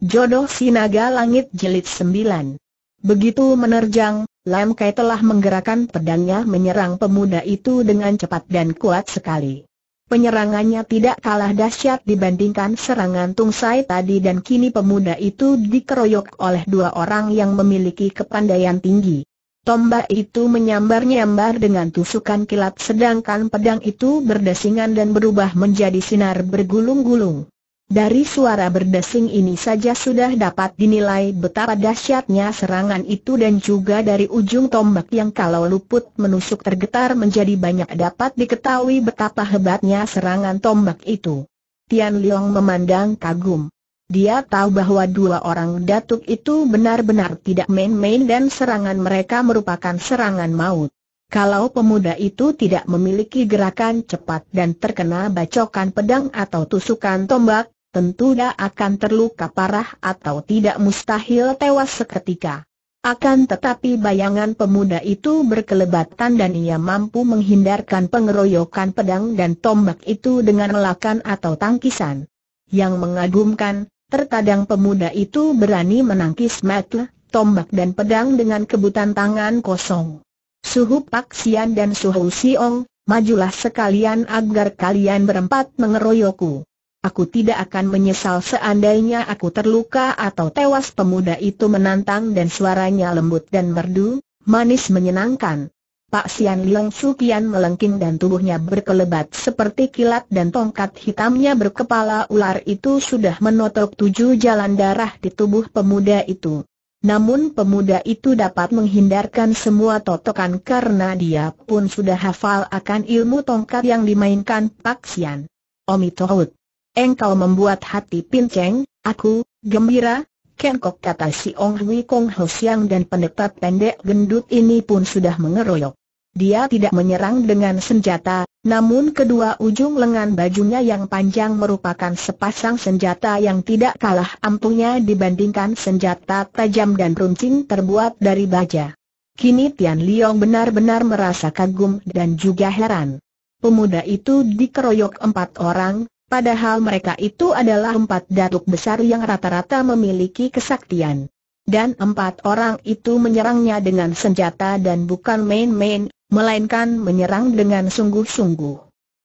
Jodoh Sinaga Langit Jilid 9 Begitu menerjang, Lam Kai telah menggerakkan pedangnya menyerang pemuda itu dengan cepat dan kuat sekali. Penyerangannya tidak kalah dahsyat dibandingkan serangan Tung Sai tadi dan kini pemuda itu dikeroyok oleh dua orang yang memiliki kepandaian tinggi. Tombak itu menyambar-nyambar dengan tusukan kilat sedangkan pedang itu berdesingan dan berubah menjadi sinar bergulung-gulung. Dari suara berdesing ini saja sudah dapat dinilai betapa dahsyatnya serangan itu dan juga dari ujung tombak yang kalau luput menusuk tergetar menjadi banyak dapat diketahui betapa hebatnya serangan tombak itu. Tian Leong memandang kagum. Dia tahu bahwa dua orang datuk itu benar-benar tidak main-main dan serangan mereka merupakan serangan maut. Kalau pemuda itu tidak memiliki gerakan cepat dan terkena bacokan pedang atau tusukan tombak, tentu dia akan terluka parah atau tidak mustahil tewas seketika. Akan tetapi bayangan pemuda itu berkelebatan dan ia mampu menghindarkan pengeroyokan pedang dan tombak itu dengan melakan atau tangkisan. Yang mengagumkan, terkadang pemuda itu berani menangkis mata, tombak dan pedang dengan kebutan tangan kosong. Suhu Pak Sian dan Suhu Siong, majulah sekalian agar kalian berempat mengeroyokku. Aku tidak akan menyesal seandainya aku terluka atau tewas pemuda itu menantang dan suaranya lembut dan merdu, manis menyenangkan. Pak Sian Leong Sukian melengking dan tubuhnya berkelebat seperti kilat dan tongkat hitamnya berkepala ular itu sudah menotok tujuh jalan darah di tubuh pemuda itu. Namun pemuda itu dapat menghindarkan semua totokan karena dia pun sudah hafal akan ilmu tongkat yang dimainkan Pak Sian. Omi Tohut Engkau membuat hati pinceng, aku, gembira, Kok kata si Ong Hui Kong Ho Siang dan pendeta pendek gendut ini pun sudah mengeroyok. Dia tidak menyerang dengan senjata, namun kedua ujung lengan bajunya yang panjang merupakan sepasang senjata yang tidak kalah ampuhnya dibandingkan senjata tajam dan runcing terbuat dari baja. Kini Tian Liong benar-benar merasa kagum dan juga heran. Pemuda itu dikeroyok empat orang, Padahal mereka itu adalah empat datuk besar yang rata-rata memiliki kesaktian. Dan empat orang itu menyerangnya dengan senjata dan bukan main-main, melainkan menyerang dengan sungguh-sungguh.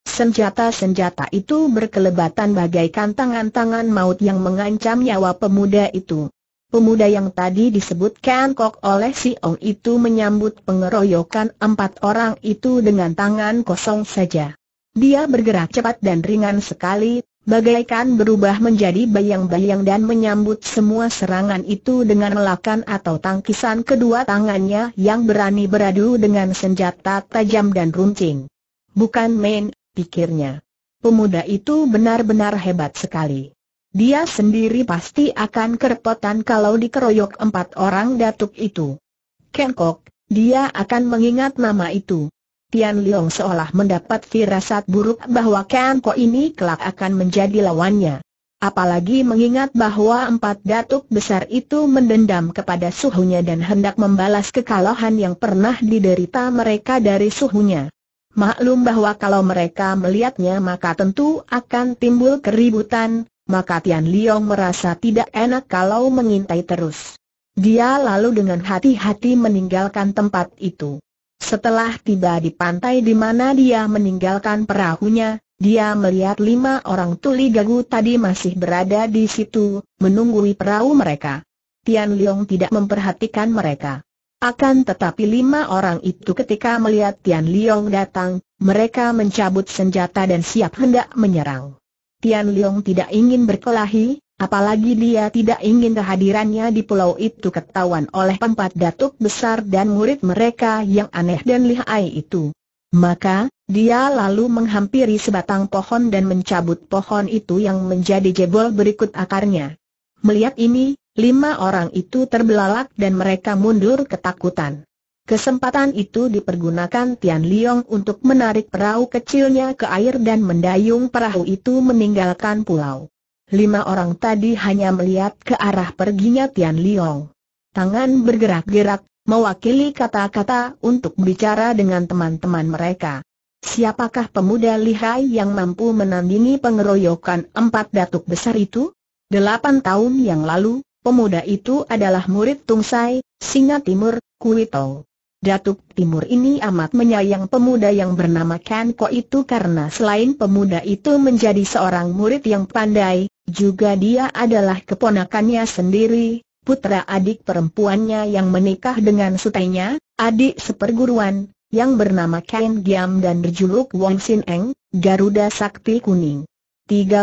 Senjata-senjata itu berkelebatan bagaikan tangan-tangan maut yang mengancam nyawa pemuda itu. Pemuda yang tadi disebutkan kok oleh si Ong itu menyambut pengeroyokan empat orang itu dengan tangan kosong saja. Dia bergerak cepat dan ringan sekali, bagaikan berubah menjadi bayang-bayang dan menyambut semua serangan itu dengan melakan atau tangkisan kedua tangannya yang berani beradu dengan senjata tajam dan runcing. Bukan main, pikirnya. Pemuda itu benar-benar hebat sekali. Dia sendiri pasti akan kerepotan kalau dikeroyok empat orang datuk itu. Kengkok, dia akan mengingat nama itu. Tian Leong seolah mendapat firasat buruk bahwa Ken Ko ini kelak akan menjadi lawannya. Apalagi mengingat bahwa empat datuk besar itu mendendam kepada suhunya dan hendak membalas kekalahan yang pernah diderita mereka dari suhunya. Maklum bahwa kalau mereka melihatnya maka tentu akan timbul keributan, maka Tian Liong merasa tidak enak kalau mengintai terus. Dia lalu dengan hati-hati meninggalkan tempat itu. Setelah tiba di pantai di mana dia meninggalkan perahunya, dia melihat lima orang tuli gagu tadi masih berada di situ, menunggui perahu mereka. Tian Leong tidak memperhatikan mereka. Akan tetapi lima orang itu ketika melihat Tian Leong datang, mereka mencabut senjata dan siap hendak menyerang. Tian Leong tidak ingin berkelahi, Apalagi dia tidak ingin kehadirannya di pulau itu ketahuan oleh empat datuk besar dan murid mereka yang aneh dan lihai itu. Maka, dia lalu menghampiri sebatang pohon dan mencabut pohon itu yang menjadi jebol berikut akarnya. Melihat ini, lima orang itu terbelalak dan mereka mundur ketakutan. Kesempatan itu dipergunakan Tian Liong untuk menarik perahu kecilnya ke air dan mendayung perahu itu meninggalkan pulau. Lima orang tadi hanya melihat ke arah perginya Tian Liong. Tangan bergerak-gerak, mewakili kata-kata untuk bicara dengan teman-teman mereka. Siapakah pemuda lihai yang mampu menandingi pengeroyokan empat datuk besar itu? Delapan tahun yang lalu, pemuda itu adalah murid Tungsai, Singa Timur, Kuito. Datuk Timur ini amat menyayang pemuda yang bernama Ken Ko itu karena selain pemuda itu menjadi seorang murid yang pandai, juga dia adalah keponakannya sendiri, putra adik perempuannya yang menikah dengan sutainya, adik seperguruan, yang bernama Ken Giam dan berjuluk Wong Sin Eng, Garuda Sakti Kuning. 13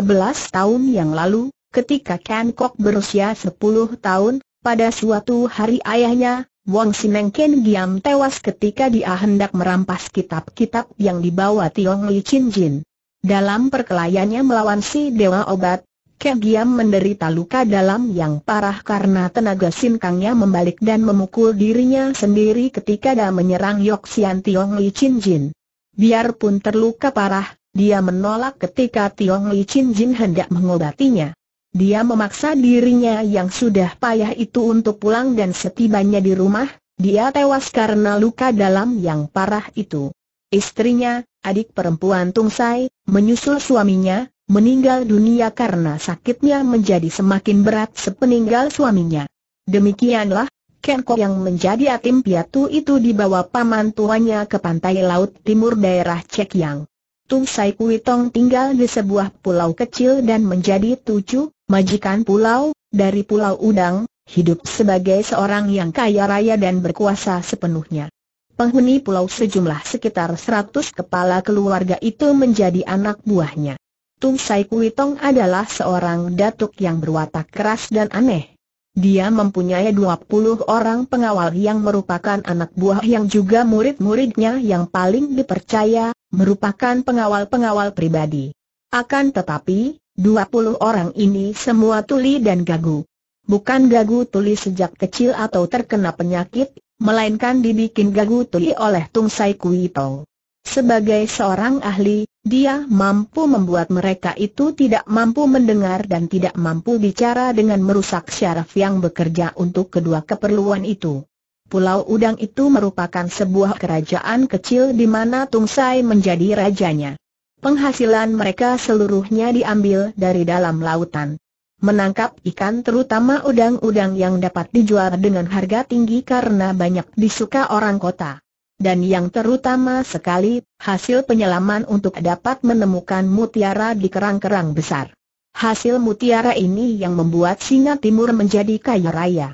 tahun yang lalu, Ketika Ken Kok berusia 10 tahun, pada suatu hari ayahnya, Wang Sineng Ken Giam tewas ketika dia hendak merampas kitab-kitab yang dibawa Tiong Li Chin Jin. Dalam perkelahiannya melawan si Dewa Obat, Ken Giam menderita luka dalam yang parah karena tenaga sinkangnya membalik dan memukul dirinya sendiri ketika dia menyerang Yok Sian Tiong Li Chin Jin. Biarpun terluka parah, dia menolak ketika Tiong Li Chin Jin hendak mengobatinya. Dia memaksa dirinya yang sudah payah itu untuk pulang dan setibanya di rumah, dia tewas karena luka dalam yang parah itu. Istrinya, adik perempuan Tungsai, menyusul suaminya, meninggal dunia karena sakitnya menjadi semakin berat sepeninggal suaminya. Demikianlah, Kenko yang menjadi atim piatu itu dibawa paman tuanya ke pantai laut timur daerah Cekyang. Tung Sai Kuitong tinggal di sebuah pulau kecil dan menjadi tujuh, majikan pulau, dari Pulau Udang, hidup sebagai seorang yang kaya raya dan berkuasa sepenuhnya. Penghuni pulau sejumlah sekitar seratus kepala keluarga itu menjadi anak buahnya. Tung Sai Kuitong adalah seorang datuk yang berwatak keras dan aneh. Dia mempunyai 20 orang pengawal yang merupakan anak buah yang juga murid-muridnya yang paling dipercaya, merupakan pengawal-pengawal pribadi. Akan tetapi, 20 orang ini semua tuli dan gagu. Bukan gagu tuli sejak kecil atau terkena penyakit, melainkan dibikin gagu tuli oleh Tung Sai Kuito. Sebagai seorang ahli, dia mampu membuat mereka itu tidak mampu mendengar dan tidak mampu bicara dengan merusak syaraf yang bekerja untuk kedua keperluan itu. Pulau Udang itu merupakan sebuah kerajaan kecil di mana Tung Sai menjadi rajanya. Penghasilan mereka seluruhnya diambil dari dalam lautan. Menangkap ikan terutama udang-udang yang dapat dijual dengan harga tinggi karena banyak disuka orang kota. Dan yang terutama sekali, hasil penyelaman untuk dapat menemukan mutiara di kerang-kerang besar. Hasil mutiara ini yang membuat Singa Timur menjadi kaya raya.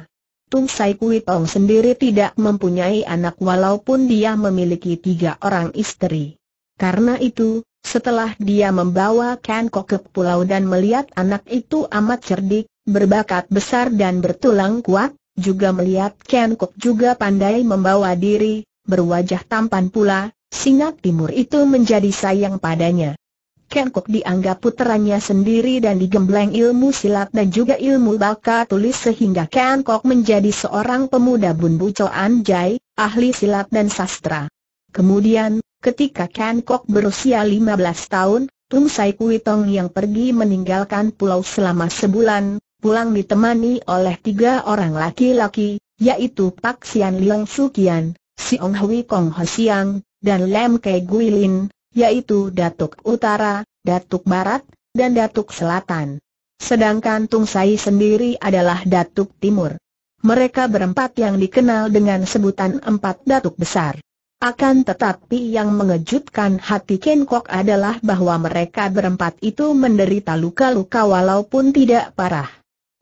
Tung Sai Kuitong sendiri tidak mempunyai anak walaupun dia memiliki tiga orang istri. Karena itu, setelah dia membawa Ken Kok ke pulau dan melihat anak itu amat cerdik, berbakat besar dan bertulang kuat, juga melihat Ken Kok juga pandai membawa diri, berwajah tampan pula, singa timur itu menjadi sayang padanya. Ken Kok dianggap puteranya sendiri dan digembleng ilmu silat dan juga ilmu baka tulis sehingga Ken Kok menjadi seorang pemuda Bun Bu Jai, ahli silat dan sastra. Kemudian, Ketika Ken Kok berusia 15 tahun, Tung Sai Kuitong yang pergi meninggalkan pulau selama sebulan, pulang ditemani oleh tiga orang laki-laki, yaitu Pak Sian Leong Sukian, Siong Hui Kong Hosiang, dan Lem Kei Guilin, yaitu Datuk Utara, Datuk Barat, dan Datuk Selatan. Sedangkan Tung Sai sendiri adalah Datuk Timur. Mereka berempat yang dikenal dengan sebutan empat Datuk Besar. Akan tetapi yang mengejutkan hati Ken Kok adalah bahwa mereka berempat itu menderita luka-luka walaupun tidak parah.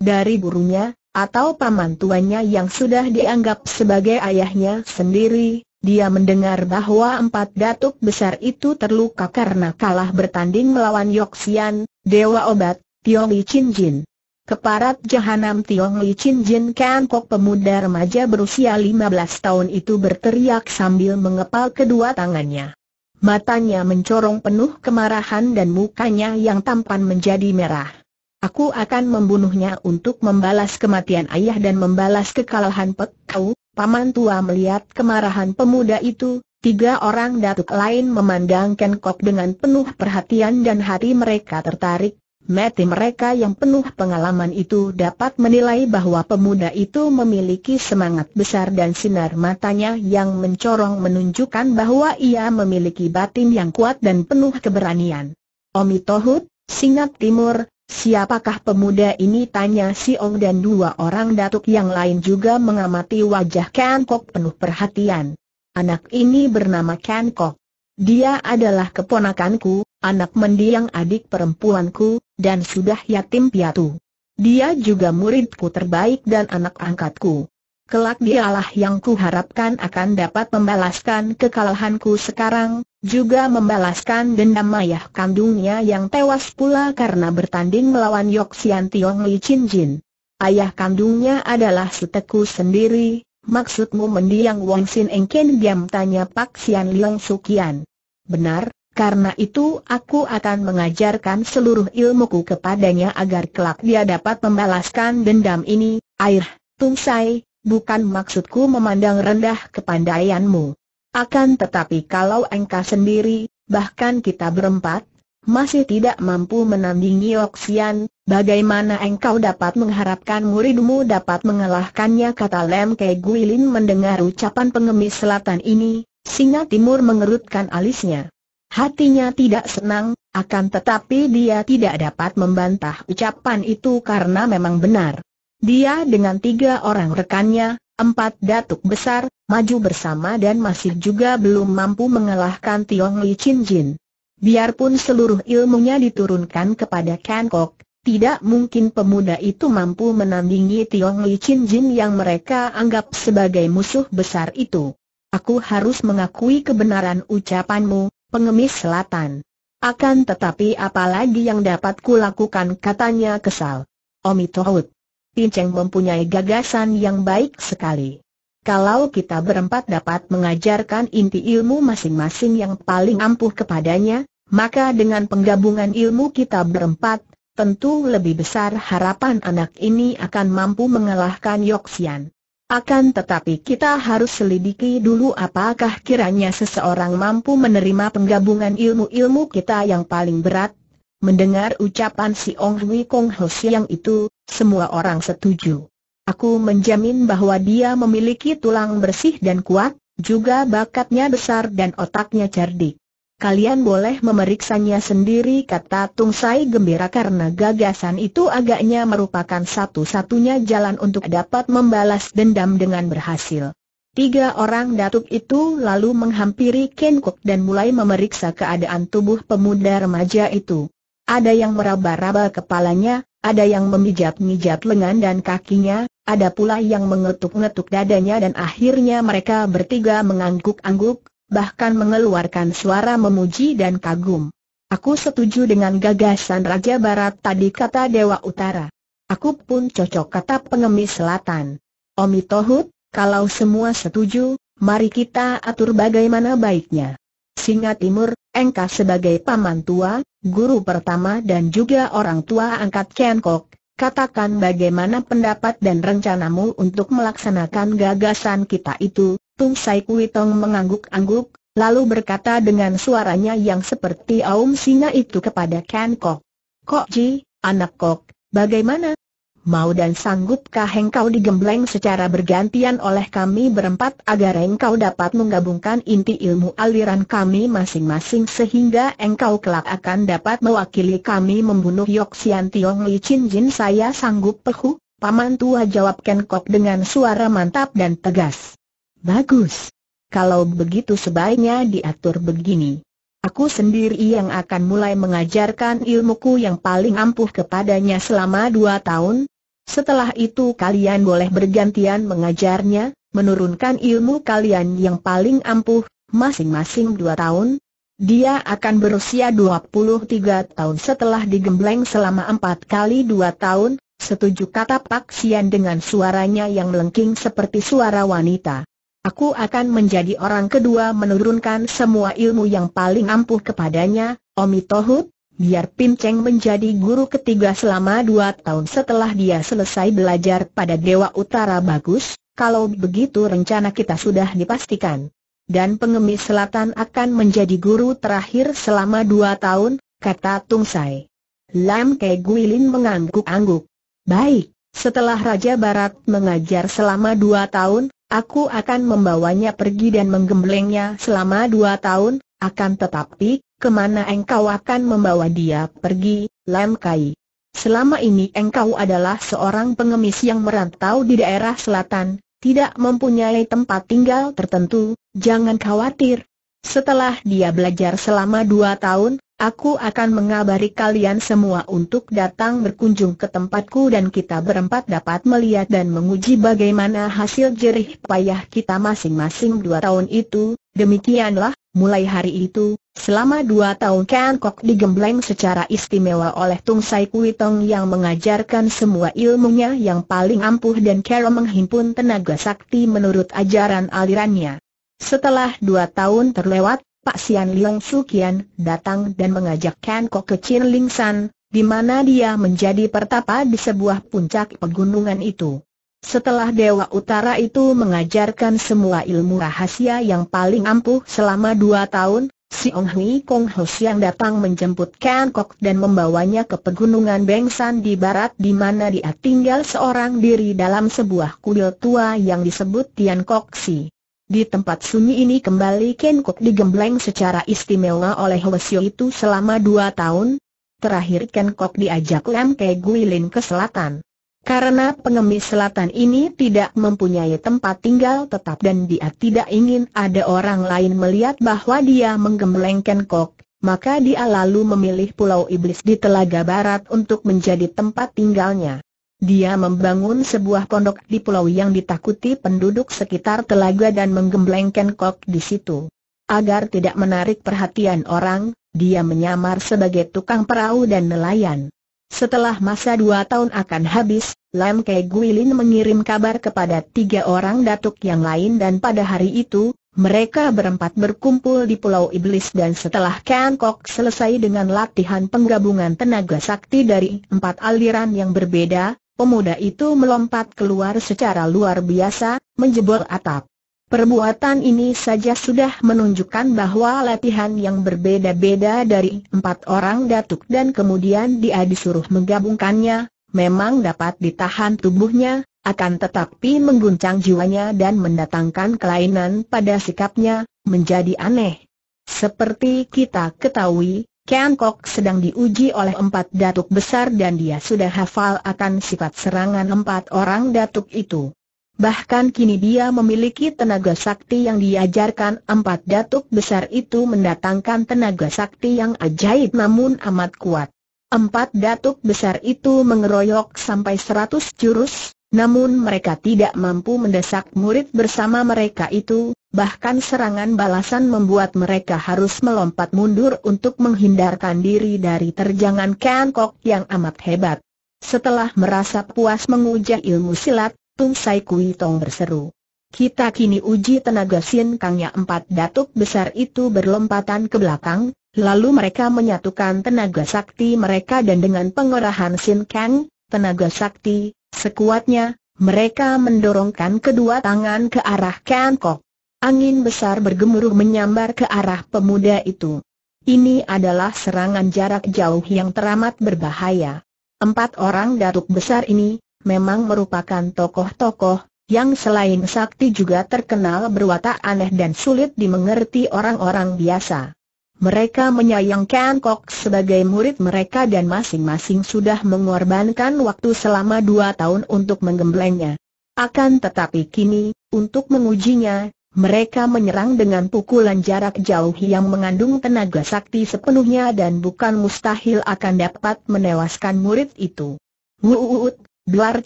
Dari gurunya, atau paman tuanya yang sudah dianggap sebagai ayahnya sendiri, dia mendengar bahwa empat datuk besar itu terluka karena kalah bertanding melawan Yoksian, Dewa Obat, Tiong Chin Jin. Keparat Jahanam Tiong Li Chin Jin Kan Kok pemuda remaja berusia 15 tahun itu berteriak sambil mengepal kedua tangannya. Matanya mencorong penuh kemarahan dan mukanya yang tampan menjadi merah. Aku akan membunuhnya untuk membalas kematian ayah dan membalas kekalahan Pek Kau. Paman tua melihat kemarahan pemuda itu, tiga orang datuk lain memandang Ken Kok dengan penuh perhatian dan hati mereka tertarik, Mati mereka yang penuh pengalaman itu dapat menilai bahwa pemuda itu memiliki semangat besar dan sinar matanya yang mencorong menunjukkan bahwa ia memiliki batin yang kuat dan penuh keberanian. Omi Tohut, Singat Timur, Siapakah pemuda ini tanya si Ong dan dua orang datuk yang lain juga mengamati wajah Ken Kok penuh perhatian. Anak ini bernama Ken Kok. Dia adalah keponakanku, anak mendiang adik perempuanku, dan sudah yatim piatu. Dia juga muridku terbaik dan anak angkatku. Kelak dialah yang kuharapkan akan dapat membalaskan kekalahanku sekarang, juga membalaskan dendam ayah kandungnya yang tewas pula karena bertanding melawan Yok Sian Tiong Li Chin Jin. Ayah kandungnya adalah suteku sendiri, maksudmu mendiang Wong Sin Engken Diam tanya Pak Sian Leong Sukian. Benar, karena itu aku akan mengajarkan seluruh ilmuku kepadanya agar kelak dia dapat membalaskan dendam ini, air, tungsai, bukan maksudku memandang rendah kepandaianmu. Akan tetapi kalau engkau sendiri, bahkan kita berempat, masih tidak mampu menandingi Oksian, bagaimana engkau dapat mengharapkan muridmu dapat mengalahkannya kata Lem Kei Guilin mendengar ucapan pengemis selatan ini, singa timur mengerutkan alisnya. Hatinya tidak senang, akan tetapi dia tidak dapat membantah ucapan itu karena memang benar. Dia dengan tiga orang rekannya, empat datuk besar, maju bersama dan masih juga belum mampu mengalahkan Tiong Li Chin Jin. Biarpun seluruh ilmunya diturunkan kepada Ken Kok, tidak mungkin pemuda itu mampu menandingi Tiong Li Chin Jin yang mereka anggap sebagai musuh besar itu. Aku harus mengakui kebenaran ucapanmu, pengemis selatan. Akan tetapi apalagi yang dapat kulakukan katanya kesal. Omi Tohut. Pinceng mempunyai gagasan yang baik sekali. Kalau kita berempat dapat mengajarkan inti ilmu masing-masing yang paling ampuh kepadanya, maka dengan penggabungan ilmu kita berempat, tentu lebih besar harapan anak ini akan mampu mengalahkan Yoksian. Akan tetapi kita harus selidiki dulu apakah kiranya seseorang mampu menerima penggabungan ilmu-ilmu kita yang paling berat. Mendengar ucapan si Ong Hui Kong Ho Siang itu, semua orang setuju. Aku menjamin bahwa dia memiliki tulang bersih dan kuat, juga bakatnya besar dan otaknya cerdik. Kalian boleh memeriksanya sendiri kata Tung Sai gembira karena gagasan itu agaknya merupakan satu-satunya jalan untuk dapat membalas dendam dengan berhasil. Tiga orang datuk itu lalu menghampiri Ken Kok dan mulai memeriksa keadaan tubuh pemuda remaja itu. Ada yang meraba-raba kepalanya, ada yang memijat-mijat lengan dan kakinya, ada pula yang mengetuk-ngetuk dadanya dan akhirnya mereka bertiga mengangguk-angguk, bahkan mengeluarkan suara memuji dan kagum. Aku setuju dengan gagasan Raja Barat tadi kata Dewa Utara. Aku pun cocok kata pengemis selatan. Omi Tohut, kalau semua setuju, mari kita atur bagaimana baiknya. Singa Timur, engkau sebagai paman tua, guru pertama dan juga orang tua angkat Kok, Katakan bagaimana pendapat dan rencanamu untuk melaksanakan gagasan kita itu, Tung Sai Kuitong mengangguk-angguk, lalu berkata dengan suaranya yang seperti aum singa itu kepada Ken Kok. Kok Ji, anak Kok, bagaimana? Mau dan sanggupkah engkau digembleng secara bergantian oleh kami berempat agar engkau dapat menggabungkan inti ilmu aliran kami masing-masing sehingga engkau kelak akan dapat mewakili kami membunuh Yok Sian Tiong Li Chin Jin saya sanggup pehu, Paman tua jawab Ken Kok dengan suara mantap dan tegas. Bagus. Kalau begitu sebaiknya diatur begini. Aku sendiri yang akan mulai mengajarkan ilmuku yang paling ampuh kepadanya selama dua tahun, setelah itu kalian boleh bergantian mengajarnya, menurunkan ilmu kalian yang paling ampuh, masing-masing dua tahun. Dia akan berusia 23 tahun setelah digembleng selama empat kali dua tahun, setuju kata Pak Sian dengan suaranya yang melengking seperti suara wanita. Aku akan menjadi orang kedua menurunkan semua ilmu yang paling ampuh kepadanya, Omi Tohut, biar Pin Cheng menjadi guru ketiga selama dua tahun setelah dia selesai belajar pada Dewa Utara bagus, kalau begitu rencana kita sudah dipastikan. Dan pengemis selatan akan menjadi guru terakhir selama dua tahun, kata Tung Sai. Lam Kei Guilin mengangguk-angguk. Baik, setelah Raja Barat mengajar selama dua tahun, aku akan membawanya pergi dan menggemblengnya selama dua tahun, akan tetapi, ke mana engkau akan membawa dia pergi, Lam Kai? selama ini engkau adalah seorang pengemis yang merantau di daerah selatan, tidak mempunyai tempat tinggal tertentu, jangan khawatir. Setelah dia belajar selama dua tahun, Aku akan mengabari kalian semua untuk datang berkunjung ke tempatku dan kita berempat dapat melihat dan menguji bagaimana hasil jerih payah kita masing-masing dua tahun itu. Demikianlah, mulai hari itu, selama dua tahun Ken Kok digembleng secara istimewa oleh Tung Sai Kuitong yang mengajarkan semua ilmunya yang paling ampuh dan cara menghimpun tenaga sakti menurut ajaran alirannya. Setelah dua tahun terlewat, Pak Sian Leong Sukian datang dan mengajak Ken Kok ke Chin Ling San, di mana dia menjadi pertapa di sebuah puncak pegunungan itu. Setelah Dewa Utara itu mengajarkan semua ilmu rahasia yang paling ampuh selama dua tahun, Si Ong Hui Kong Ho Siang datang menjemput Ken Kok dan membawanya ke pegunungan Bengsan di barat di mana dia tinggal seorang diri dalam sebuah kuil tua yang disebut Tian Kok Si. Di tempat sunyi ini kembali Ken Kok digembleng secara istimewa oleh Hwasyo itu selama dua tahun. Terakhir Ken Kok diajak Lam Ke Guilin ke selatan. Karena pengemis selatan ini tidak mempunyai tempat tinggal tetap dan dia tidak ingin ada orang lain melihat bahwa dia menggembleng Ken Kok, maka dia lalu memilih Pulau Iblis di Telaga Barat untuk menjadi tempat tinggalnya. Dia membangun sebuah pondok di pulau yang ditakuti penduduk sekitar telaga dan menggemblengkan kok di situ. Agar tidak menarik perhatian orang, dia menyamar sebagai tukang perahu dan nelayan. Setelah masa dua tahun akan habis, Lam Kei Guilin mengirim kabar kepada tiga orang datuk yang lain dan pada hari itu, mereka berempat berkumpul di Pulau Iblis dan setelah Ken Kok selesai dengan latihan penggabungan tenaga sakti dari empat aliran yang berbeda, pemuda itu melompat keluar secara luar biasa, menjebol atap. Perbuatan ini saja sudah menunjukkan bahwa latihan yang berbeda-beda dari empat orang datuk dan kemudian dia disuruh menggabungkannya, memang dapat ditahan tubuhnya, akan tetapi mengguncang jiwanya dan mendatangkan kelainan pada sikapnya, menjadi aneh. Seperti kita ketahui, Ken Kok sedang diuji oleh empat datuk besar dan dia sudah hafal akan sifat serangan empat orang datuk itu. Bahkan kini dia memiliki tenaga sakti yang diajarkan empat datuk besar itu mendatangkan tenaga sakti yang ajaib namun amat kuat. Empat datuk besar itu mengeroyok sampai seratus jurus, namun mereka tidak mampu mendesak murid bersama mereka itu, bahkan serangan balasan membuat mereka harus melompat mundur untuk menghindarkan diri dari terjangan Ken Kok yang amat hebat. Setelah merasa puas menguji ilmu silat, Tung Sai Kui Tong berseru. Kita kini uji tenaga Sin Kang yang empat datuk besar itu berlompatan ke belakang, lalu mereka menyatukan tenaga sakti mereka dan dengan pengerahan Sin Kang, tenaga sakti, sekuatnya, mereka mendorongkan kedua tangan ke arah Ken Kok. Angin besar bergemuruh menyambar ke arah pemuda itu. Ini adalah serangan jarak jauh yang teramat berbahaya. Empat orang datuk besar ini, memang merupakan tokoh-tokoh, yang selain sakti juga terkenal berwatak aneh dan sulit dimengerti orang-orang biasa. Mereka menyayangkan Kok sebagai murid mereka dan masing-masing sudah mengorbankan waktu selama dua tahun untuk menggemblengnya. Akan tetapi kini, untuk mengujinya, mereka menyerang dengan pukulan jarak jauh yang mengandung tenaga sakti sepenuhnya dan bukan mustahil akan dapat menewaskan murid itu. Wuut, Duar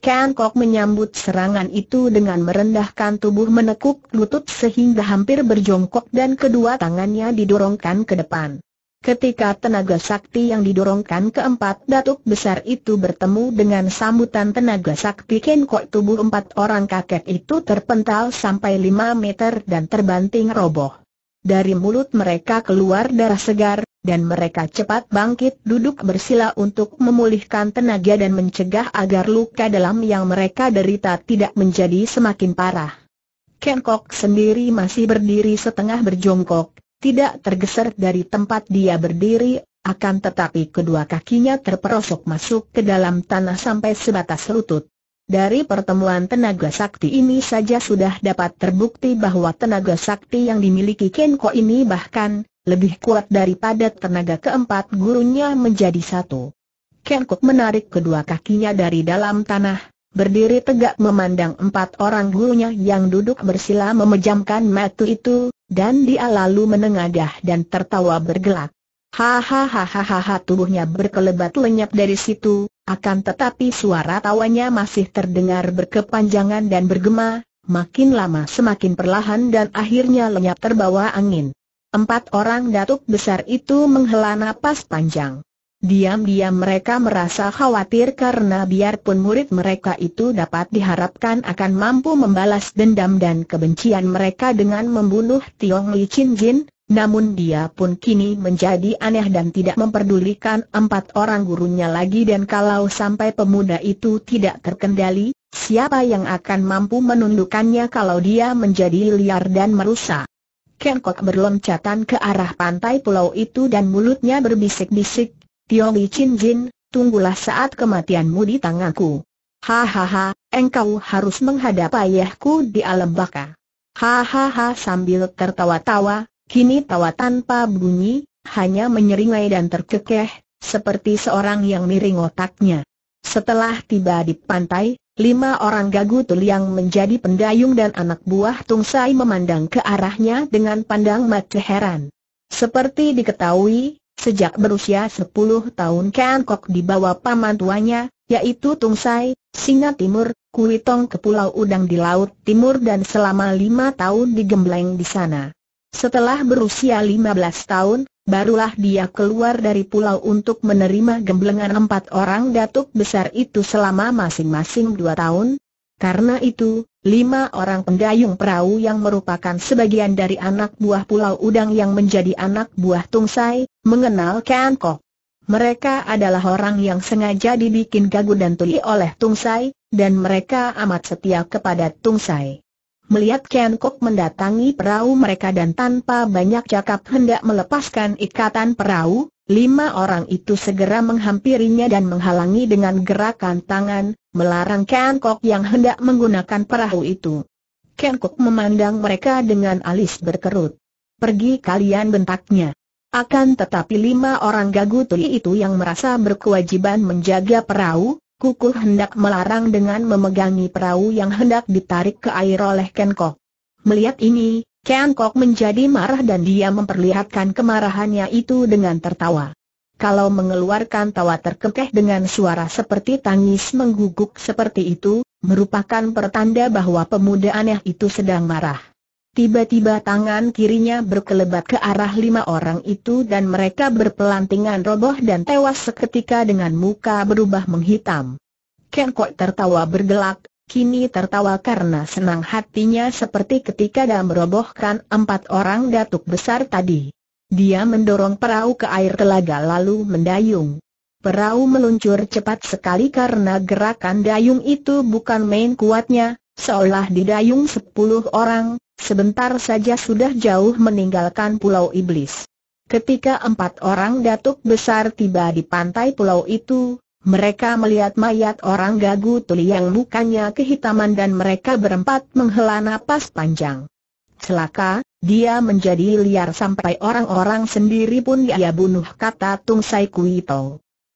Kok menyambut serangan itu dengan merendahkan tubuh menekuk lutut sehingga hampir berjongkok dan kedua tangannya didorongkan ke depan. Ketika tenaga sakti yang didorongkan keempat datuk besar itu bertemu dengan sambutan tenaga sakti Kok tubuh empat orang kakek itu terpental sampai lima meter dan terbanting roboh. Dari mulut mereka keluar darah segar, dan mereka cepat bangkit duduk bersila untuk memulihkan tenaga dan mencegah agar luka dalam yang mereka derita tidak menjadi semakin parah. Kok sendiri masih berdiri setengah berjongkok, tidak tergeser dari tempat dia berdiri, akan tetapi kedua kakinya terperosok masuk ke dalam tanah sampai sebatas lutut. Dari pertemuan tenaga sakti ini saja sudah dapat terbukti bahwa tenaga sakti yang dimiliki Kenko ini bahkan lebih kuat daripada tenaga keempat gurunya menjadi satu. Ken Kok menarik kedua kakinya dari dalam tanah, berdiri tegak memandang empat orang gurunya yang duduk bersila memejamkan mata itu, dan dia lalu menengadah dan tertawa bergelak. Hahaha tubuhnya berkelebat lenyap dari situ, akan tetapi suara tawanya masih terdengar berkepanjangan dan bergema, makin lama semakin perlahan dan akhirnya lenyap terbawa angin. Empat orang datuk besar itu menghela napas panjang. Diam-diam mereka merasa khawatir karena biarpun murid mereka itu dapat diharapkan akan mampu membalas dendam dan kebencian mereka dengan membunuh Tiong Li Chin Jin, namun dia pun kini menjadi aneh dan tidak memperdulikan empat orang gurunya lagi dan kalau sampai pemuda itu tidak terkendali, siapa yang akan mampu menundukkannya kalau dia menjadi liar dan merusak. Ken Kok berloncatan ke arah pantai pulau itu dan mulutnya berbisik-bisik, Tio Li Chin Jin, tunggulah saat kematianmu di tanganku. Hahaha, engkau harus menghadap ayahku di alam baka. Hahaha sambil tertawa-tawa, kini tawa tanpa bunyi, hanya menyeringai dan terkekeh, seperti seorang yang miring otaknya. Setelah tiba di pantai, lima orang gagu tul yang menjadi pendayung dan anak buah Tung Sai memandang ke arahnya dengan pandang mata heran. Seperti diketahui, Sejak berusia 10 tahun Ken Kok dibawa paman tuanya, yaitu Tung Sai, Singa Timur, Kuitong ke Pulau Udang di Laut Timur dan selama lima tahun digembleng di sana. Setelah berusia 15 tahun, barulah dia keluar dari pulau untuk menerima gemblengan empat orang datuk besar itu selama masing-masing dua tahun. Karena itu, Lima orang pendayung perahu yang merupakan sebagian dari anak buah Pulau Udang yang menjadi anak buah Tungsai, mengenal Ken Kok. Mereka adalah orang yang sengaja dibikin gagu dan tuli oleh Tungsai, dan mereka amat setia kepada Tungsai. Melihat Ken Kok mendatangi perahu mereka dan tanpa banyak cakap hendak melepaskan ikatan perahu, lima orang itu segera menghampirinya dan menghalangi dengan gerakan tangan, melarang Ken Kok yang hendak menggunakan perahu itu. Ken Kok memandang mereka dengan alis berkerut. Pergi kalian bentaknya. Akan tetapi lima orang gagu tuli itu yang merasa berkewajiban menjaga perahu, kukuh hendak melarang dengan memegangi perahu yang hendak ditarik ke air oleh Ken Kok. Melihat ini, Ken Kok menjadi marah dan dia memperlihatkan kemarahannya itu dengan tertawa kalau mengeluarkan tawa terkekeh dengan suara seperti tangis mengguguk seperti itu, merupakan pertanda bahwa pemuda aneh itu sedang marah. Tiba-tiba tangan kirinya berkelebat ke arah lima orang itu dan mereka berpelantingan roboh dan tewas seketika dengan muka berubah menghitam. Ken Kok tertawa bergelak, kini tertawa karena senang hatinya seperti ketika dia merobohkan empat orang datuk besar tadi. Dia mendorong perahu ke air telaga lalu mendayung. Perahu meluncur cepat sekali karena gerakan dayung itu bukan main kuatnya, seolah didayung sepuluh orang, sebentar saja sudah jauh meninggalkan Pulau Iblis. Ketika empat orang datuk besar tiba di pantai pulau itu, mereka melihat mayat orang gagu tuli yang mukanya kehitaman dan mereka berempat menghela napas panjang. Celaka, dia menjadi liar sampai orang-orang sendiri pun dia bunuh kata Tung Sai Kui.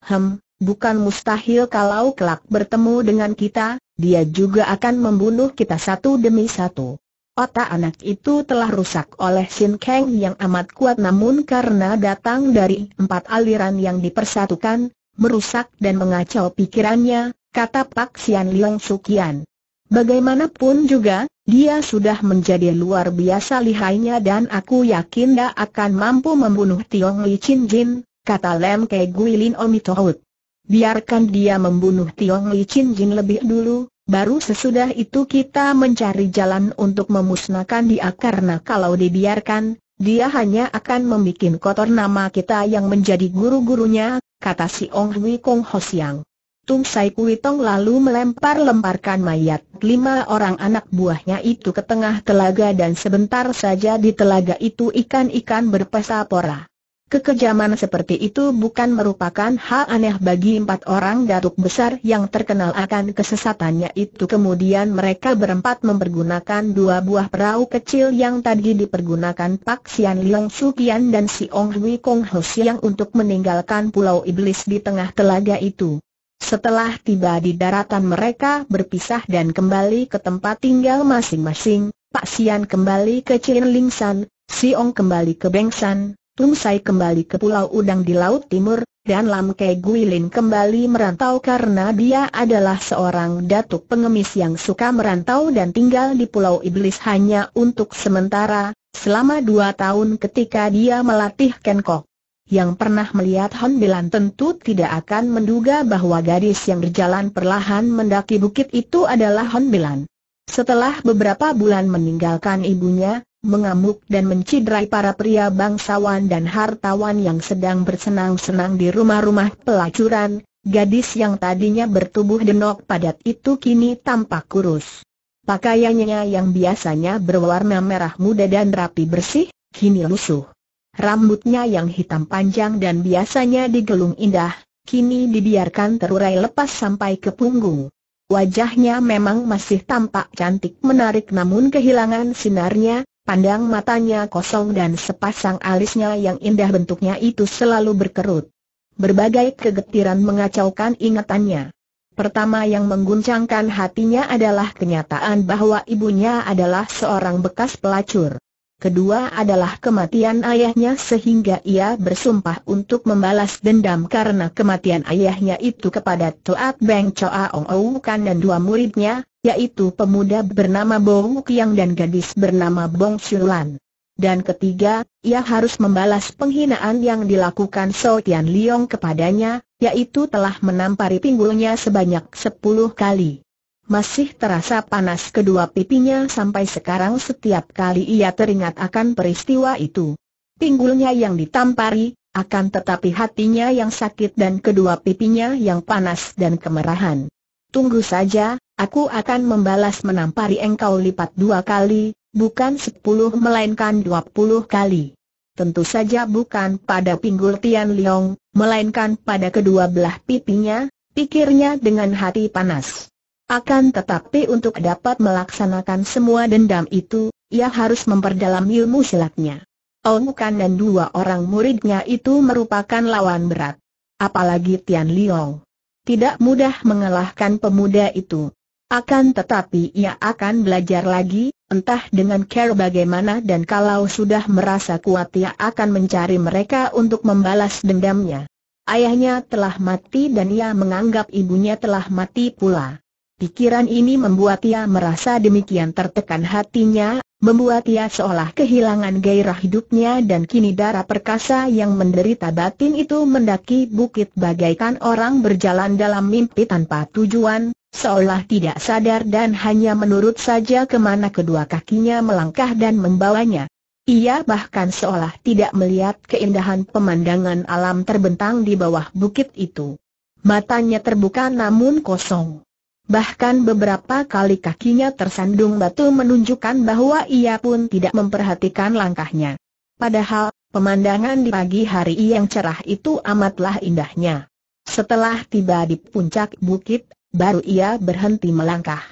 Hem, bukan mustahil kalau kelak bertemu dengan kita, dia juga akan membunuh kita satu demi satu. Otak anak itu telah rusak oleh Sin Kang yang amat kuat namun karena datang dari empat aliran yang dipersatukan, merusak dan mengacau pikirannya, kata Pak Sian Leong Sukian. Bagaimanapun juga, dia sudah menjadi luar biasa lihainya dan aku yakin dia akan mampu membunuh Tiong Li Chin Jin, kata Lem Kei Guilin Omitohut. Biarkan dia membunuh Tiong Li Chin Jin lebih dulu, baru sesudah itu kita mencari jalan untuk memusnahkan dia karena kalau dibiarkan, dia hanya akan membuat kotor nama kita yang menjadi guru-gurunya, kata si Ong Hui Kong Hosiang. Tung Sai Kuitong lalu melempar-lemparkan mayat lima orang anak buahnya itu ke tengah telaga dan sebentar saja di telaga itu ikan-ikan berpesa pora. Kekejaman seperti itu bukan merupakan hal aneh bagi empat orang datuk besar yang terkenal akan kesesatannya itu. Kemudian mereka berempat mempergunakan dua buah perahu kecil yang tadi dipergunakan Pak Sian Leong Sukian dan Si Ong Hui Kong Ho Siang untuk meninggalkan Pulau Iblis di tengah telaga itu. Setelah tiba di daratan mereka berpisah dan kembali ke tempat tinggal masing-masing, Pak Sian kembali ke Chin Ling San, Si Ong kembali ke Beng San, Tung Sai kembali ke Pulau Udang di Laut Timur, dan Lam Kei Guilin kembali merantau karena dia adalah seorang datuk pengemis yang suka merantau dan tinggal di Pulau Iblis hanya untuk sementara, selama dua tahun ketika dia melatih Ken Kok. Yang pernah melihat Hon Bilan tentu tidak akan menduga bahwa gadis yang berjalan perlahan mendaki bukit itu adalah Hon Bilan. Setelah beberapa bulan meninggalkan ibunya, mengamuk dan menciderai para pria bangsawan dan hartawan yang sedang bersenang-senang di rumah-rumah pelacuran, gadis yang tadinya bertubuh denok padat itu kini tampak kurus. Pakaiannya yang biasanya berwarna merah muda dan rapi bersih, kini lusuh. Rambutnya yang hitam panjang dan biasanya digelung indah, kini dibiarkan terurai lepas sampai ke punggung. Wajahnya memang masih tampak cantik menarik namun kehilangan sinarnya, Pandang matanya kosong dan sepasang alisnya yang indah bentuknya itu selalu berkerut. Berbagai kegetiran mengacaukan ingatannya. Pertama yang mengguncangkan hatinya adalah kenyataan bahwa ibunya adalah seorang bekas pelacur. Kedua adalah kematian ayahnya sehingga ia bersumpah untuk membalas dendam karena kematian ayahnya itu kepada Toat Beng Choa Ong Ou Kan dan dua muridnya, yaitu pemuda bernama Bong Kiang dan gadis bernama Bong Shulan. Dan ketiga, ia harus membalas penghinaan yang dilakukan So Tian Liong kepadanya, yaitu telah menampari pinggulnya sebanyak sepuluh kali. Masih terasa panas kedua pipinya sampai sekarang setiap kali ia teringat akan peristiwa itu. Pinggulnya yang ditampari, akan tetapi hatinya yang sakit dan kedua pipinya yang panas dan kemerahan. Tunggu saja, Aku akan membalas menampari engkau lipat dua kali, bukan sepuluh melainkan dua puluh kali. Tentu saja bukan pada pinggul Tian Leong, melainkan pada kedua belah pipinya, pikirnya dengan hati panas. Akan tetapi untuk dapat melaksanakan semua dendam itu, ia harus memperdalam ilmu silatnya. Ong Kan dan dua orang muridnya itu merupakan lawan berat. Apalagi Tian Leong. Tidak mudah mengalahkan pemuda itu. Akan tetapi ia akan belajar lagi, entah dengan care bagaimana dan kalau sudah merasa kuat ia akan mencari mereka untuk membalas dendamnya. Ayahnya telah mati dan ia menganggap ibunya telah mati pula. Pikiran ini membuat ia merasa demikian tertekan hatinya, membuat ia seolah kehilangan gairah hidupnya dan kini darah perkasa yang menderita batin itu mendaki bukit bagaikan orang berjalan dalam mimpi tanpa tujuan, seolah tidak sadar dan hanya menurut saja ke mana kedua kakinya melangkah dan membawanya. Ia bahkan seolah tidak melihat keindahan pemandangan alam terbentang di bawah bukit itu. Matanya terbuka namun kosong. Bahkan beberapa kali kakinya tersandung batu menunjukkan bahwa ia pun tidak memperhatikan langkahnya. Padahal, pemandangan di pagi hari yang cerah itu amatlah indahnya. Setelah tiba di puncak bukit, baru ia berhenti melangkah.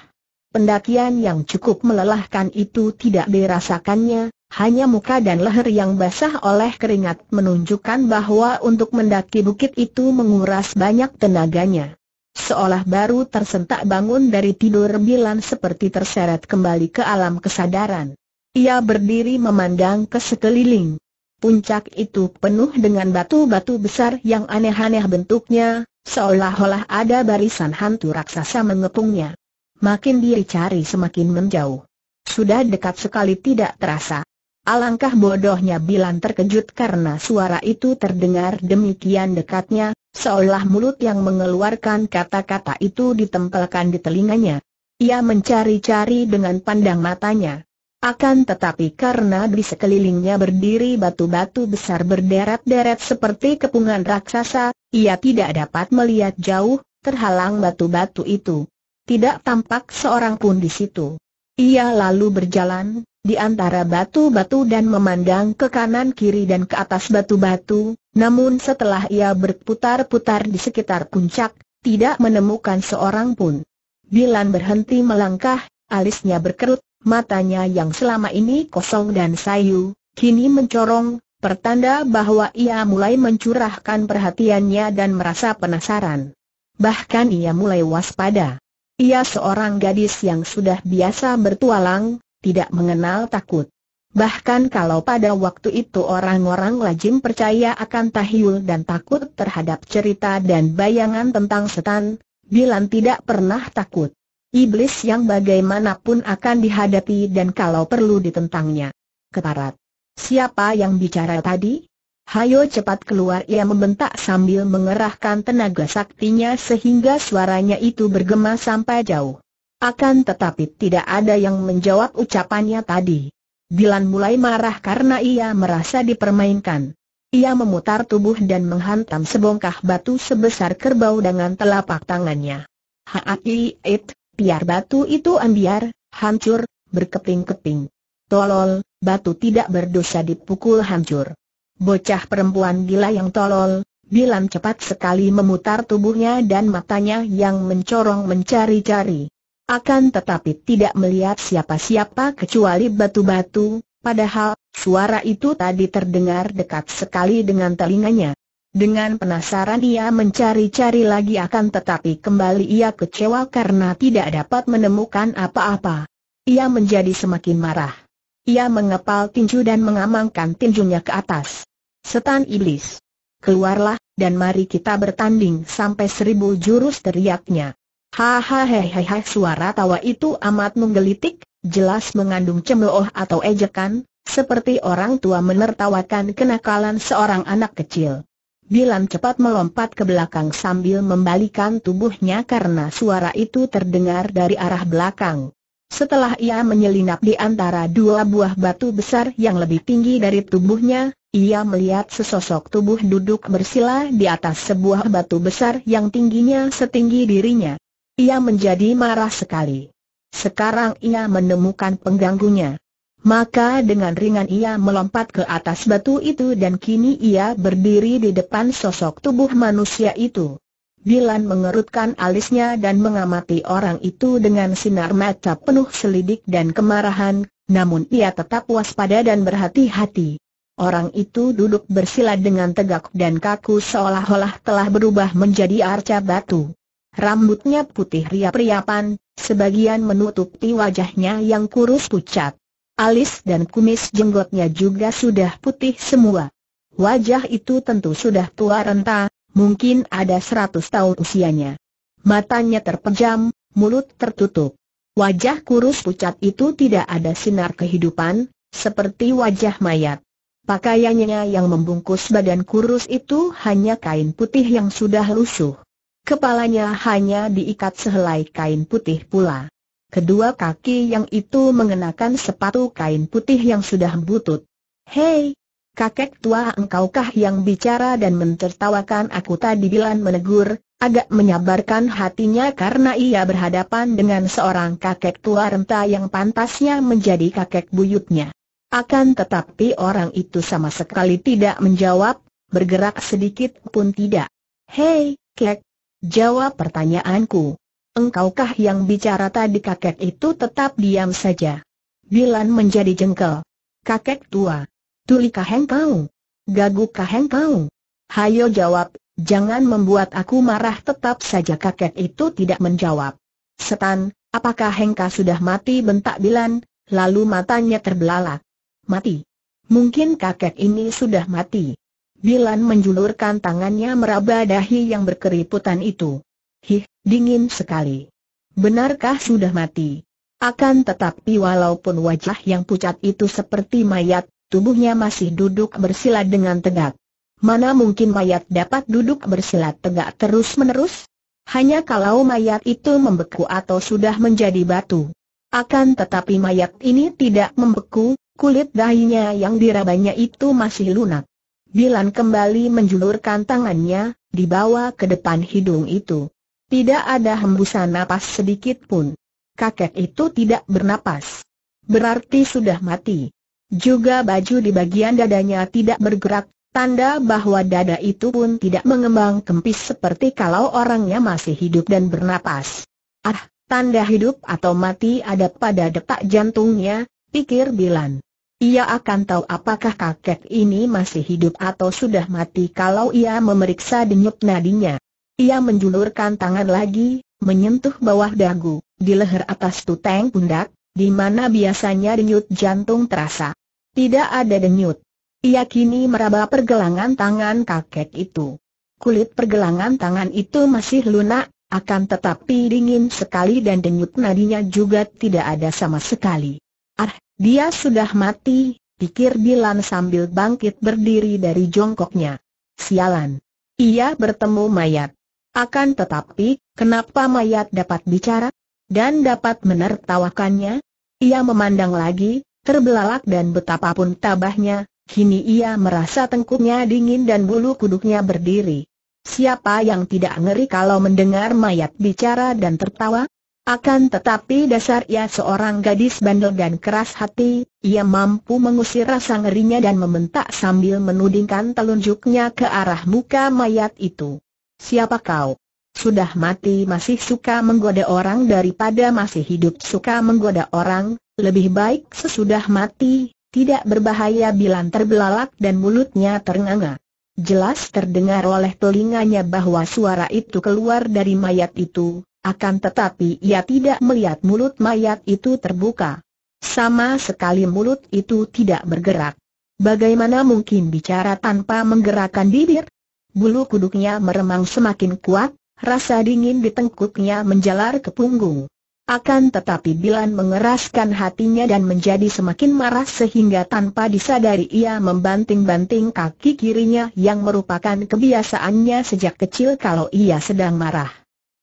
Pendakian yang cukup melelahkan itu tidak dirasakannya, hanya muka dan leher yang basah oleh keringat menunjukkan bahwa untuk mendaki bukit itu menguras banyak tenaganya. Seolah baru tersentak bangun dari tidur bilan seperti terseret kembali ke alam kesadaran. Ia berdiri memandang ke sekeliling. Puncak itu penuh dengan batu-batu besar yang aneh-aneh bentuknya, Seolah-olah ada barisan hantu raksasa mengepungnya. Makin diri cari semakin menjauh. Sudah dekat sekali tidak terasa. Alangkah bodohnya Bilan terkejut karena suara itu terdengar demikian dekatnya, seolah mulut yang mengeluarkan kata-kata itu ditempelkan di telinganya. Ia mencari-cari dengan pandang matanya. Akan tetapi karena di sekelilingnya berdiri batu-batu besar berderet-deret seperti kepungan raksasa, ia tidak dapat melihat jauh, terhalang batu-batu itu. Tidak tampak seorang pun di situ. Ia lalu berjalan, di antara batu-batu dan memandang ke kanan kiri dan ke atas batu-batu, namun setelah ia berputar-putar di sekitar puncak, tidak menemukan seorang pun. Bilan berhenti melangkah, alisnya berkerut, matanya yang selama ini kosong dan sayu, kini mencorong, pertanda bahwa ia mulai mencurahkan perhatiannya dan merasa penasaran. Bahkan ia mulai waspada. Ia seorang gadis yang sudah biasa bertualang, tidak mengenal takut. Bahkan kalau pada waktu itu orang-orang lazim percaya akan tahyul dan takut terhadap cerita dan bayangan tentang setan, Bilan tidak pernah takut. Iblis yang bagaimanapun akan dihadapi dan kalau perlu ditentangnya. Keparat. Siapa yang bicara tadi? Hayo cepat keluar ia membentak sambil mengerahkan tenaga saktinya sehingga suaranya itu bergema sampai jauh. Akan tetapi tidak ada yang menjawab ucapannya tadi. Dilan mulai marah karena ia merasa dipermainkan. Ia memutar tubuh dan menghantam sebongkah batu sebesar kerbau dengan telapak tangannya. Haai it, biar batu itu ambiar, hancur, berkeping-keping. Tolol, batu tidak berdosa dipukul hancur. Bocah perempuan gila yang tolol, Bilan cepat sekali memutar tubuhnya dan matanya yang mencorong mencari-cari. Akan tetapi tidak melihat siapa-siapa kecuali batu-batu, padahal suara itu tadi terdengar dekat sekali dengan telinganya. Dengan penasaran ia mencari-cari lagi akan tetapi kembali ia kecewa karena tidak dapat menemukan apa-apa. Ia menjadi semakin marah. Ia mengepal tinju dan mengamankan tinjunya ke atas. Setan iblis. Keluarlah, dan mari kita bertanding sampai seribu jurus teriaknya. Hahaha suara tawa itu amat menggelitik, jelas mengandung cemooh atau ejekan, seperti orang tua menertawakan kenakalan seorang anak kecil. Bilan cepat melompat ke belakang sambil membalikan tubuhnya karena suara itu terdengar dari arah belakang. Setelah ia menyelinap di antara dua buah batu besar yang lebih tinggi dari tubuhnya, ia melihat sesosok tubuh duduk bersila di atas sebuah batu besar yang tingginya setinggi dirinya. Ia menjadi marah sekali. Sekarang ia menemukan pengganggunya. Maka dengan ringan ia melompat ke atas batu itu dan kini ia berdiri di depan sosok tubuh manusia itu. Dilan mengerutkan alisnya dan mengamati orang itu dengan sinar mata penuh selidik dan kemarahan, namun ia tetap waspada dan berhati-hati. Orang itu duduk bersila dengan tegak dan kaku seolah-olah telah berubah menjadi arca batu. Rambutnya putih riap-riapan, sebagian menutupi wajahnya yang kurus pucat. Alis dan kumis jenggotnya juga sudah putih semua. Wajah itu tentu sudah tua renta, mungkin ada seratus tahun usianya. Matanya terpejam, mulut tertutup. Wajah kurus pucat itu tidak ada sinar kehidupan, seperti wajah mayat. Pakaiannya yang membungkus badan kurus itu hanya kain putih yang sudah lusuh. Kepalanya hanya diikat sehelai kain putih pula. Kedua kaki yang itu mengenakan sepatu kain putih yang sudah butut. Hei, Kakek tua engkaukah yang bicara dan mentertawakan aku tadi Bilan menegur, agak menyabarkan hatinya karena ia berhadapan dengan seorang kakek tua renta yang pantasnya menjadi kakek buyutnya. Akan tetapi orang itu sama sekali tidak menjawab, bergerak sedikit pun tidak. Hei, kek, jawab pertanyaanku. Engkaukah yang bicara tadi kakek itu tetap diam saja. Bilan menjadi jengkel. Kakek tua, Tulikah engkau? Gagukah engkau? Hayo jawab, jangan membuat aku marah tetap saja kakek itu tidak menjawab. Setan, apakah Hengka sudah mati bentak Bilan, lalu matanya terbelalak. Mati. Mungkin kakek ini sudah mati. Bilan menjulurkan tangannya meraba dahi yang berkeriputan itu. Hih, dingin sekali. Benarkah sudah mati? Akan tetapi walaupun wajah yang pucat itu seperti mayat, tubuhnya masih duduk bersila dengan tegak. Mana mungkin mayat dapat duduk bersila tegak terus-menerus? Hanya kalau mayat itu membeku atau sudah menjadi batu. Akan tetapi mayat ini tidak membeku, kulit dahinya yang dirabanya itu masih lunak. Bilan kembali menjulurkan tangannya, dibawa ke depan hidung itu. Tidak ada hembusan napas sedikit pun. kakek itu tidak bernapas. Berarti sudah mati. Juga baju di bagian dadanya tidak bergerak, tanda bahwa dada itu pun tidak mengembang kempis seperti kalau orangnya masih hidup dan bernapas. Ah, tanda hidup atau mati ada pada detak jantungnya, pikir Bilan. Ia akan tahu apakah kakek ini masih hidup atau sudah mati kalau ia memeriksa denyut nadinya. Ia menjulurkan tangan lagi, menyentuh bawah dagu, di leher atas tuteng pundak, di mana biasanya denyut jantung terasa. Tidak ada denyut. Ia kini meraba pergelangan tangan kakek itu. Kulit pergelangan tangan itu masih lunak, akan tetapi dingin sekali dan denyut nadinya juga tidak ada sama sekali. Ah, dia sudah mati, pikir Dilan sambil bangkit berdiri dari jongkoknya. Sialan. Ia bertemu mayat. Akan tetapi, kenapa mayat dapat bicara? Dan dapat menertawakannya? Ia memandang lagi, terbelalak dan betapapun tabahnya, kini ia merasa tengkuknya dingin dan bulu kuduknya berdiri. Siapa yang tidak ngeri kalau mendengar mayat bicara dan tertawa? Akan tetapi dasar ia seorang gadis bandel dan keras hati, ia mampu mengusir rasa ngerinya dan membentak sambil menudingkan telunjuknya ke arah muka mayat itu. Siapa kau? Sudah mati masih suka menggoda orang daripada masih hidup suka menggoda orang, lebih baik sesudah mati, tidak berbahaya bilan terbelalak dan mulutnya ternganga. Jelas terdengar oleh telinganya bahwa suara itu keluar dari mayat itu, akan tetapi ia tidak melihat mulut mayat itu terbuka. Sama sekali mulut itu tidak bergerak. Bagaimana mungkin bicara tanpa menggerakkan bibir? Bulu kuduknya meremang semakin kuat, rasa dingin di tengkuknya menjalar ke punggung. Akan tetapi Bilan mengeraskan hatinya dan menjadi semakin marah sehingga tanpa disadari ia membanting-banting kaki kirinya yang merupakan kebiasaannya sejak kecil kalau ia sedang marah.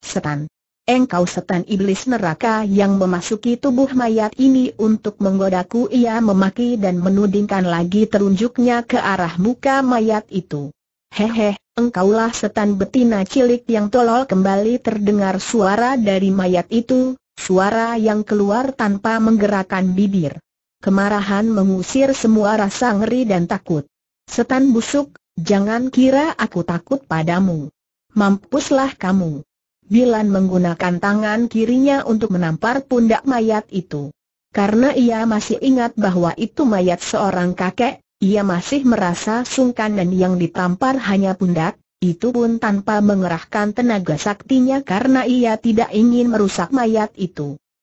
Setan engkau setan iblis neraka yang memasuki tubuh mayat ini untuk menggodaku ia memaki dan menudingkan lagi terunjuknya ke arah muka mayat itu. Hehe, engkaulah setan betina cilik yang tolol kembali terdengar suara dari mayat itu, suara yang keluar tanpa menggerakkan bibir. Kemarahan mengusir semua rasa ngeri dan takut. Setan busuk, jangan kira aku takut padamu. Mampuslah kamu. Bilan menggunakan tangan kirinya untuk menampar pundak mayat itu. Karena ia masih ingat bahwa itu mayat seorang kakek, ia masih merasa sungkan dan yang ditampar hanya pundak, itu pun tanpa mengerahkan tenaga saktinya karena ia tidak ingin merusak mayat itu.